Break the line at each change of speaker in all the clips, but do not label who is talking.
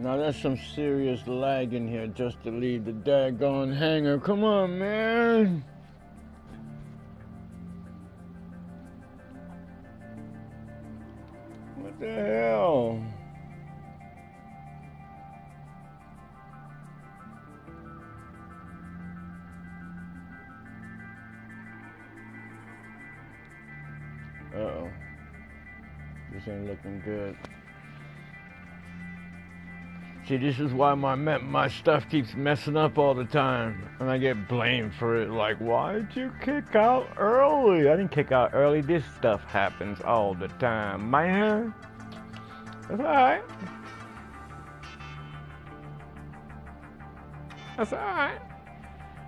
Now that's some serious lag in here just to leave the daggone hangar. Come on, man. What the hell? Uh-oh. This ain't looking good. See, this is why my my stuff keeps messing up all the time, and I get blamed for it. Like, why did you kick out early? I didn't kick out early. This stuff happens all the time, man. That's all right. That's all right.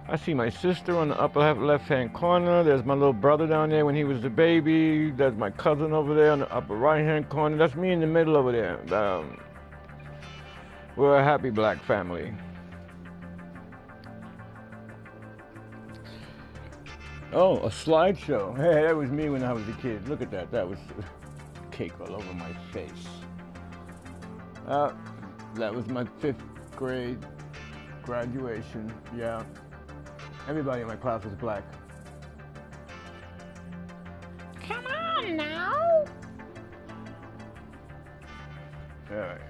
I see my sister on the upper left hand corner. There's my little brother down there when he was a baby. There's my cousin over there on the upper right hand corner. That's me in the middle over there. Um, we're a happy black family. Oh, a slideshow. Hey, that was me when I was a kid. Look at that. That was cake all over my face. Uh, that was my fifth grade graduation. Yeah. Everybody in my class was black.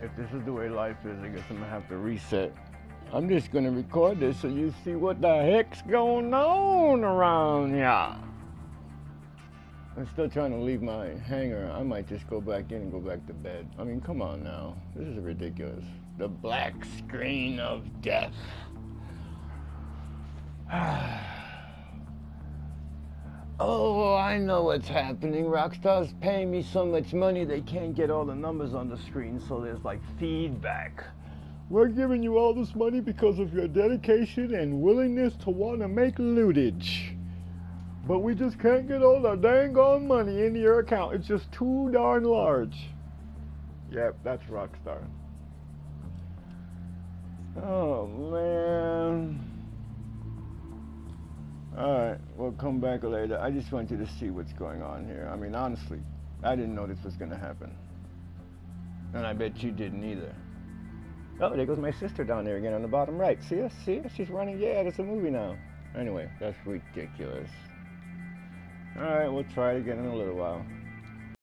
If this is the way life is, I guess I'm gonna have to reset. I'm just gonna record this so you see what the heck's going on around here. I'm still trying to leave my hangar. I might just go back in and go back to bed. I mean, come on now. This is ridiculous. The black screen of death. Ah. Oh, I know what's happening. Rockstar's paying me so much money they can't get all the numbers on the screen, so there's like feedback. We're giving you all this money because of your dedication and willingness to want to make lootage. But we just can't get all the dang on money into your account. It's just too darn large. Yep, that's Rockstar. Oh, man. Alright, we'll come back later. I just want you to see what's going on here. I mean, honestly, I didn't know this was going to happen. And I bet you didn't either. Oh, there goes my sister down there again on the bottom right. See her? See her? She's running. Yeah, it's a movie now. Anyway, that's ridiculous. Alright, we'll try it again in a little while.